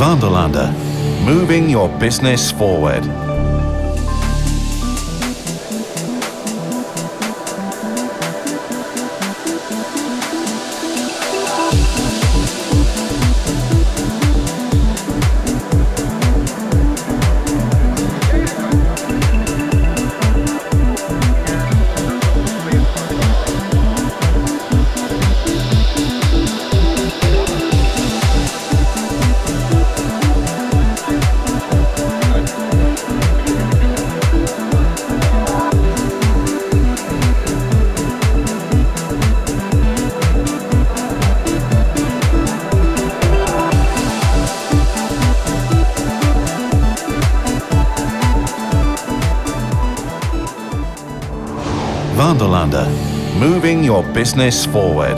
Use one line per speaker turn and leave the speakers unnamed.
Vanderlander, moving your business forward. Vanderlander, moving your business forward.